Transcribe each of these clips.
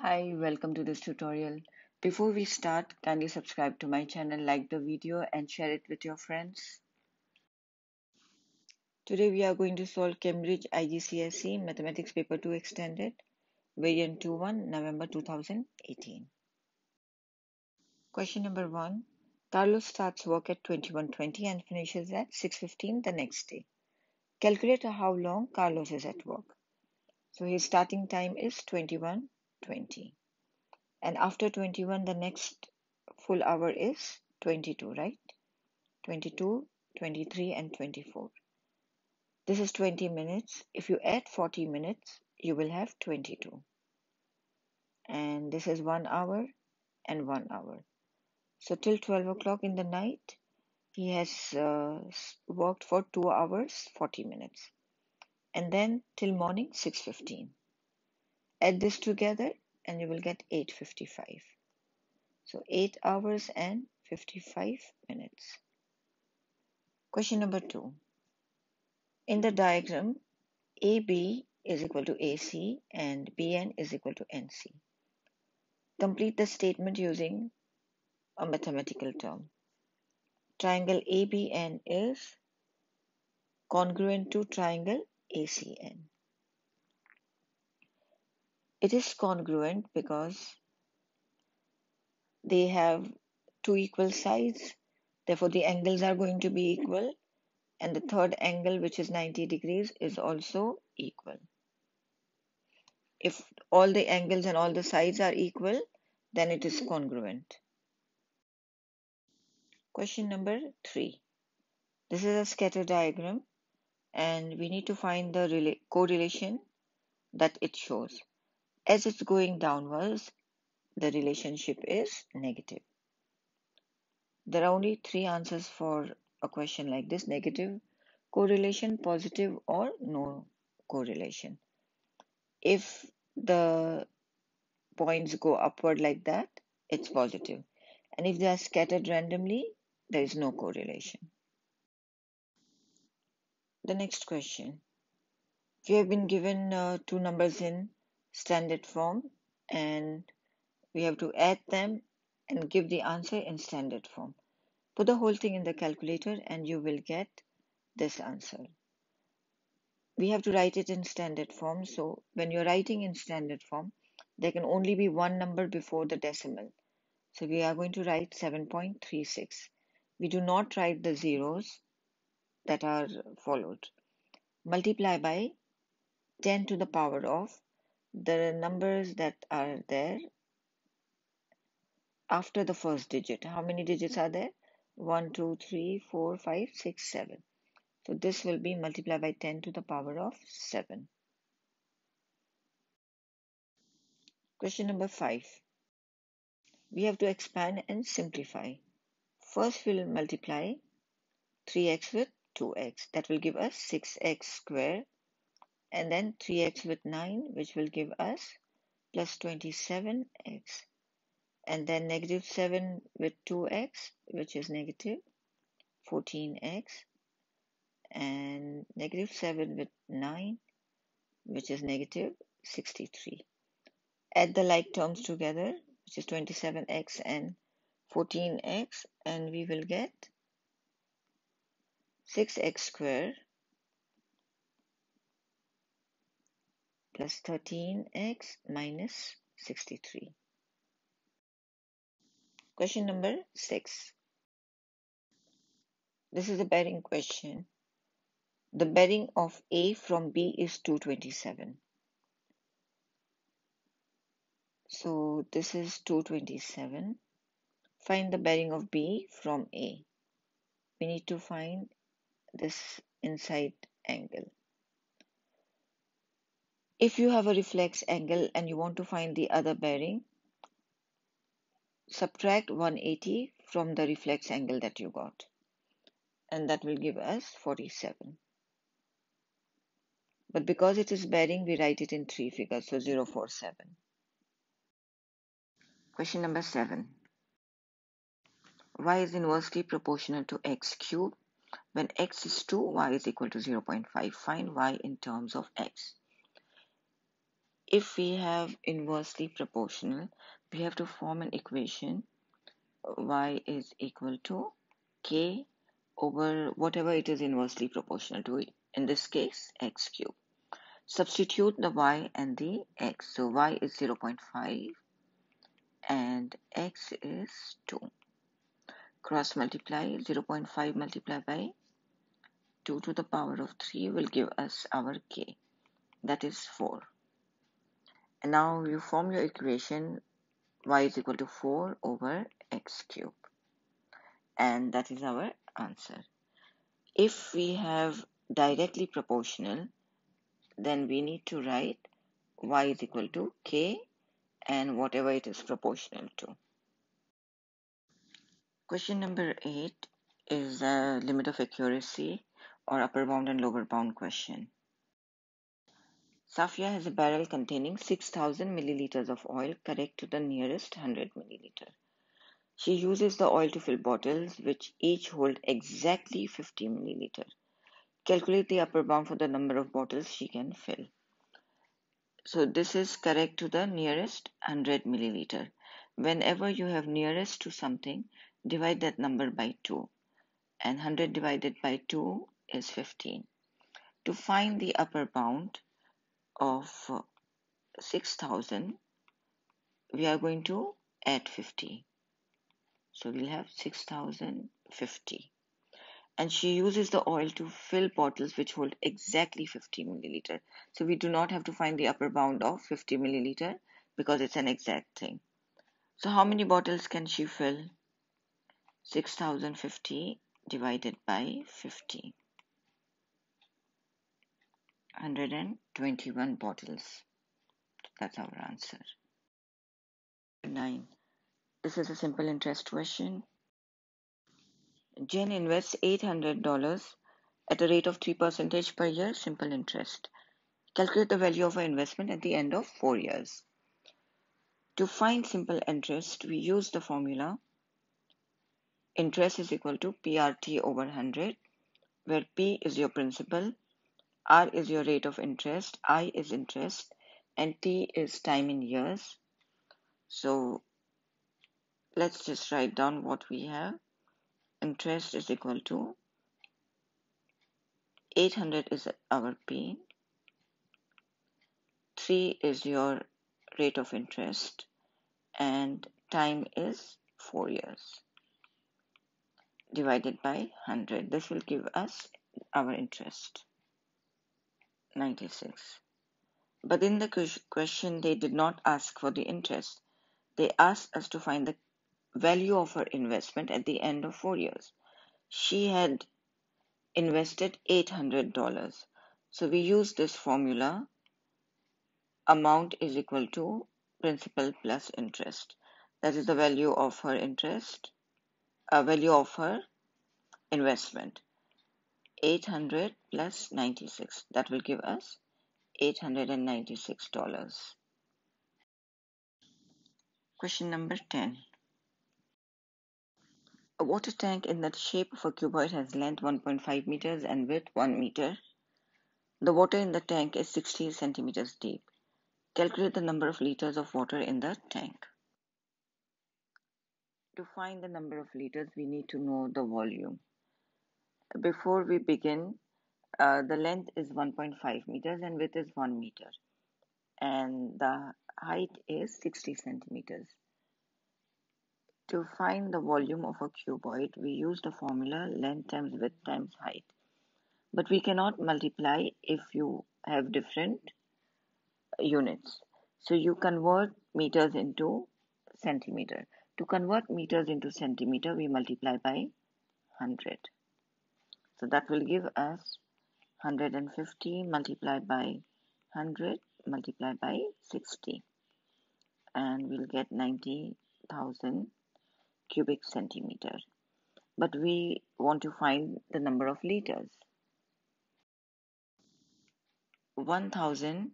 Hi, welcome to this tutorial. Before we start, kindly subscribe to my channel, like the video and share it with your friends. Today we are going to solve Cambridge IGCSE Mathematics Paper 2 Extended, Variant 2-1, November 2018. Question number 1. Carlos starts work at 21.20 and finishes at 6.15 the next day. Calculate how long Carlos is at work. So his starting time is 21.20 and after 21 the next full hour is 22 right? 22 23 and 24 this is 20 minutes. If you add 40 minutes you will have 22 and this is one hour and one hour. So till 12 o'clock in the night he has uh, worked for 2 hours 40 minutes. And then till morning 6.15 add this together and you will get 8.55. So 8 hours and 55 minutes. Question number 2. In the diagram, AB is equal to AC and BN is equal to NC. Complete the statement using a mathematical term. Triangle ABN is congruent to triangle ACN. It is congruent because they have two equal sides, therefore the angles are going to be equal and the third angle which is 90 degrees is also equal. If all the angles and all the sides are equal, then it is congruent. Question number 3. This is a scatter diagram and we need to find the correlation that it shows. As it's going downwards, the relationship is negative. There are only three answers for a question like this negative correlation, positive, or no correlation. If the points go upward like that, it's positive. And if they are scattered randomly, there is no correlation. The next question. We have been given uh, two numbers in standard form and we have to add them and give the answer in standard form. Put the whole thing in the calculator and you will get this answer. We have to write it in standard form. So when you're writing in standard form, there can only be one number before the decimal. So we are going to write 7.36. We do not write the zeros that are followed. Multiply by 10 to the power of the numbers that are there after the first digit. How many digits are there? 1, 2, 3, 4, 5, 6, 7. So this will be multiplied by 10 to the power of 7. Question number 5. We have to expand and simplify. First we'll multiply 3x with 2x. That will give us 6x square and then 3x with 9 which will give us plus 27x and then negative 7 with 2x which is negative 14x and negative 7 with 9 which is negative 63 add the like terms together which is 27x and 14x and we will get 6x square plus 13x minus 63. Question number 6. This is a bearing question. The bearing of A from B is 227. So this is 227. Find the bearing of B from A. We need to find this inside angle. If you have a reflex angle and you want to find the other bearing, subtract 180 from the reflex angle that you got and that will give us 47. But because it is bearing, we write it in three figures, so 047. Question number 7. y is inversely proportional to x cubed When x is 2, y is equal to 0.5. Find y in terms of x. if we have inversely proportional, we have to form an equation y is equal to k over whatever it is inversely proportional to, it. in this case, x cube. Substitute the y and the x. So y is 0.5 and x is 2. Cross multiply 0.5 multiplied by 2 to the power of 3 will give us our k. That is 4. And now you form your equation y is equal to 4 over x cube. And that is our answer. If we have directly proportional, then we need to write y is equal to k and whatever it is proportional to. Question number 8 is a limit of accuracy or upper bound and lower bound question. Safia has a barrel containing 6000 milliliters of oil correct to the nearest 100 milliliter. She uses the oil to fill bottles which each hold exactly 50 milliliter. Calculate the upper bound for the number of bottles she can fill. So this is correct to the nearest 100 milliliter. Whenever you have nearest to something, divide that number by 2. And 100 divided by 2 is 15. To find the upper bound, of uh, 6000 we are going to add 50 so we'll have 6050 and she uses the oil to fill bottles which hold exactly 50 milliliter. So we do not have to find the upper bound of 50 milliliter because it's an exact thing. So how many bottles can she fill? 6050 divided by 50 121 bottles. That's our answer. 9. This is a simple interest question. Jen invests $800 at a rate of 3% per year, simple interest. Calculate the value of her investment at the end of 4 years. To find simple interest, we use the formula interest is equal to PRT over 100, where P is your principal R is your rate of interest, I is interest, and T is time in years. So let's just write down what we have. Interest is equal to 800 is our P, 3 is your rate of interest, and time is 4 years divided by 100. This will give us our interest. 96. But in the question, they did not ask for the interest. They asked us to find the value of her investment at the end of four years. She had invested $800. So we use this formula amount is equal to principal plus interest. That is the value of her interest, uh, value of her investment. 800 plus 96. That will give us $896. Question number 10. A water tank in the shape of a cuboid has length 1.5 meters and width 1 meter. The water in the tank is 60 centimeters deep. Calculate the number of liters of water in the tank. To find the number of liters, we need to know the volume before we begin, uh, the length is 1.5 meters and width is 1 meter and the height is 60 centimeters. To find the volume of a cuboid, we use the formula length times width times height. But we cannot multiply if you have different units. So you convert meters into centimeter. To convert meters into centimeter, we multiply by 100. So that will give us 150 multiplied by 100 multiplied by 60 and we'll get 90,000 cubic centimeter. But we want to find the number of liters. 1000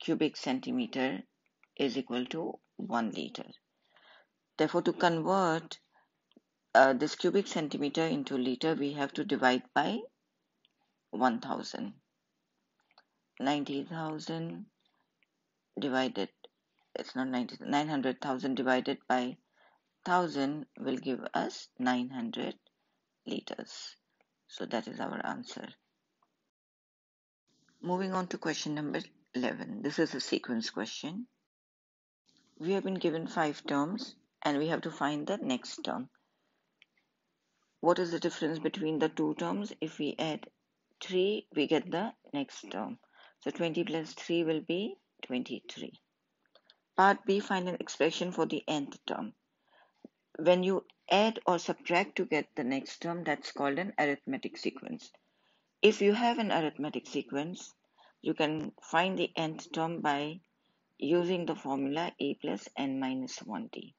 cubic centimeter is equal to 1 liter. Therefore, to convert uh, this cubic centimeter into liter, we have to divide by 1000. 90,000 divided, it's not 90, 900,000 divided by 1000 will give us 900 liters. So that is our answer. Moving on to question number 11. This is a sequence question. We have been given five terms and we have to find the next term. What is the difference between the two terms? If we add 3, we get the next term. So 20 plus 3 will be 23. Part B, find an expression for the nth term. When you add or subtract to get the next term, that's called an arithmetic sequence. If you have an arithmetic sequence, you can find the nth term by using the formula a plus n minus 1t.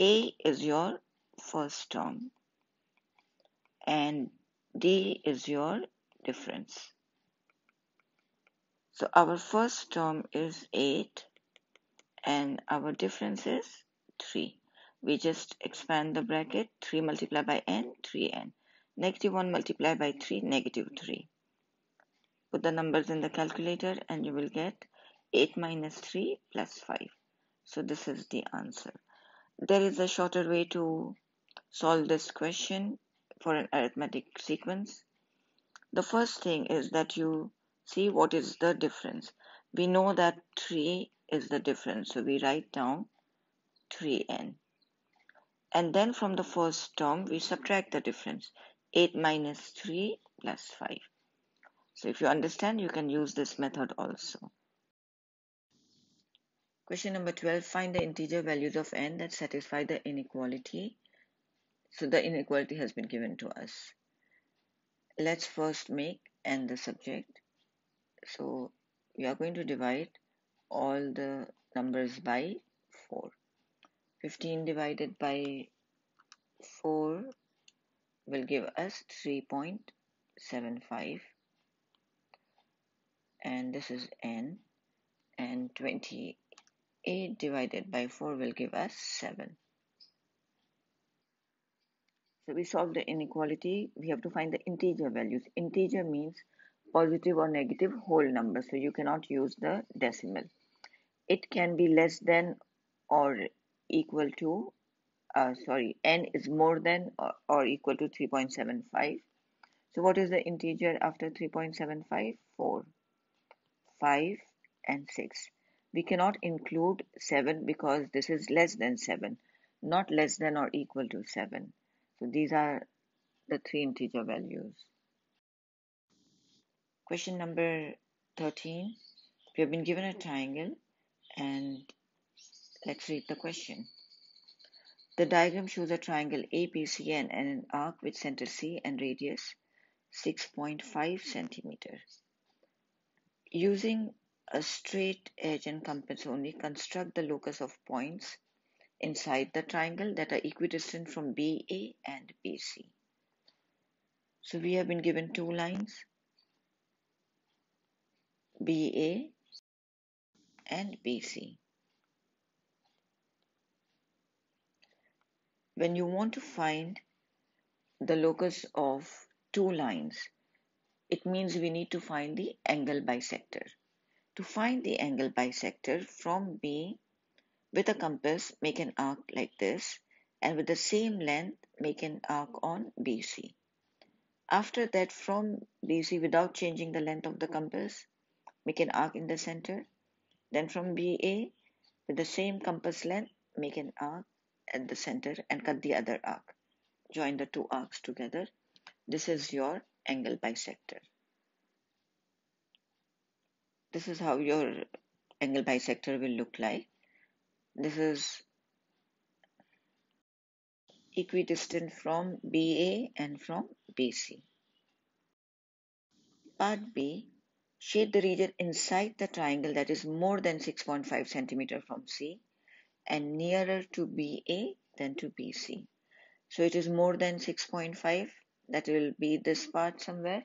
a is your first term and d is your difference. So our first term is 8 and our difference is 3. We just expand the bracket 3 multiplied by n, 3n. Negative 1 multiplied by 3, negative 3. Put the numbers in the calculator and you will get 8 minus 3 plus 5. So this is the answer. There is a shorter way to solve this question for an arithmetic sequence. The first thing is that you see what is the difference. We know that 3 is the difference. So we write down 3n. And then from the first term, we subtract the difference. 8 minus 3 plus 5. So if you understand, you can use this method also. Question number 12. Find the integer values of n that satisfy the inequality. So the inequality has been given to us. Let's first make n the subject. So we are going to divide all the numbers by 4. 15 divided by 4 will give us 3.75 and this is n and 28 divided by 4 will give us 7. So we solve the inequality. We have to find the integer values. Integer means positive or negative whole number. So you cannot use the decimal. It can be less than or equal to, uh, sorry, n is more than or, or equal to 3.75. So what is the integer after 3.75? 4, 5 and 6. We cannot include 7 because this is less than 7, not less than or equal to 7. So these are the three integer values. Question number 13. We have been given a triangle and let's read the question. The diagram shows a triangle ABCN and an arc with center C and radius 6.5 centimeter. Using a straight edge and compass only, construct the locus of points inside the triangle that are equidistant from BA and BC. So we have been given two lines BA and BC. When you want to find the locus of two lines, it means we need to find the angle bisector. To find the angle bisector from B with a compass, make an arc like this and with the same length, make an arc on BC. After that, from BC, without changing the length of the compass, make an arc in the center. Then from BA, with the same compass length, make an arc at the center and cut the other arc. Join the two arcs together. This is your angle bisector. This is how your angle bisector will look like. This is equidistant from BA and from BC. Part B Shade the region inside the triangle that is more than 6.5 centimeter from C and nearer to BA than to BC. So it is more than 6.5, that will be this part somewhere,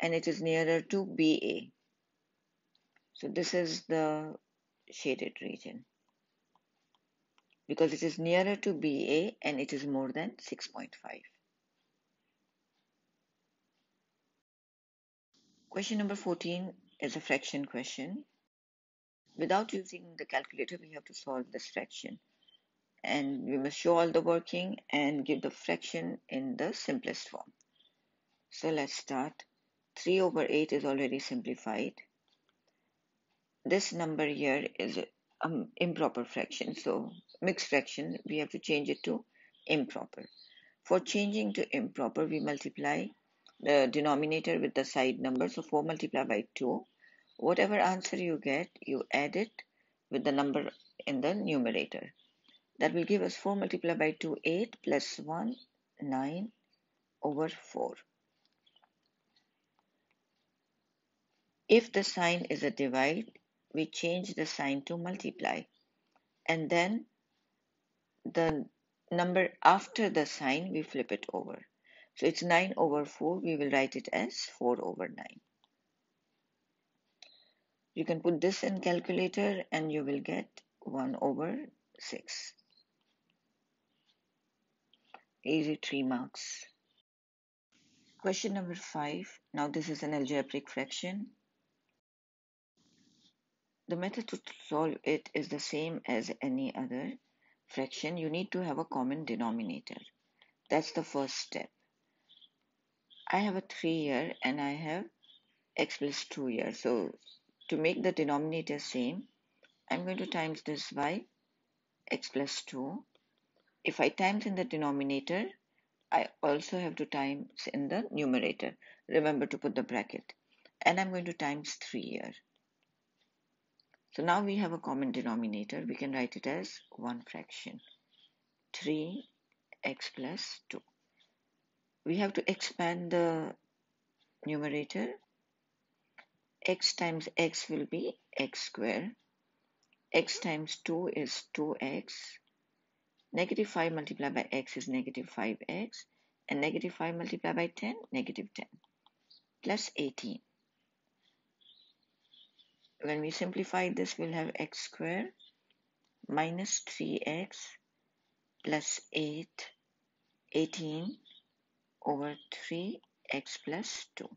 and it is nearer to BA. So this is the shaded region because it is nearer to BA and it is more than 6.5. Question number 14 is a fraction question. Without using the calculator, we have to solve this fraction. And we must show all the working and give the fraction in the simplest form. So let's start. 3 over 8 is already simplified. This number here is an improper fraction. So mixed fraction, we have to change it to improper. For changing to improper, we multiply the denominator with the side number. So 4 multiplied by 2. Whatever answer you get, you add it with the number in the numerator. That will give us 4 multiplied by 2, 8 plus 1, 9 over 4. If the sign is a divide, we change the sign to multiply. And then the number after the sign, we flip it over. So it's 9 over 4. We will write it as 4 over 9. You can put this in calculator and you will get 1 over 6. Easy 3 marks. Question number 5. Now this is an algebraic fraction. The method to solve it is the same as any other fraction. You need to have a common denominator. That's the first step. I have a 3 here and I have x plus 2 here. So to make the denominator same, I'm going to times this by x plus 2. If I times in the denominator, I also have to times in the numerator. Remember to put the bracket. And I'm going to times 3 here. So now we have a common denominator. We can write it as one fraction. 3x plus 2 we have to expand the numerator. X times x will be x square. X times 2 is 2x negative 5 multiplied by x is negative 5x and negative 5 multiplied by 10 negative 10 plus 18 when we simplify this we'll have x square minus 3x plus 8 18 over 3x plus 2.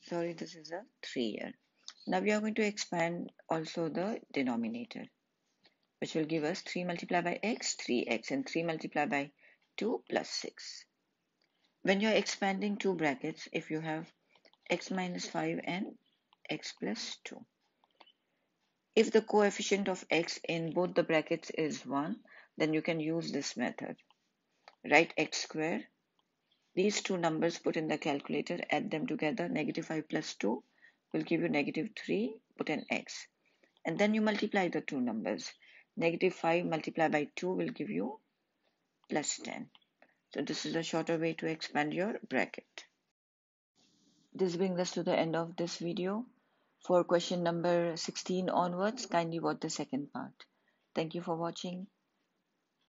Sorry, this is a 3 here. Now we are going to expand also the denominator, which will give us 3 multiplied by x, 3x, and 3 multiplied by 2 plus 6. When you are expanding two brackets, if you have x minus 5 and x plus 2. If the coefficient of x in both the brackets is 1, then you can use this method. Write x square these two numbers put in the calculator, add them together, negative 5 plus 2 will give you negative 3, put an x. And then you multiply the two numbers. Negative 5 multiplied by 2 will give you plus 10. So this is a shorter way to expand your bracket. This brings us to the end of this video. For question number 16 onwards, kindly watch the second part. Thank you for watching.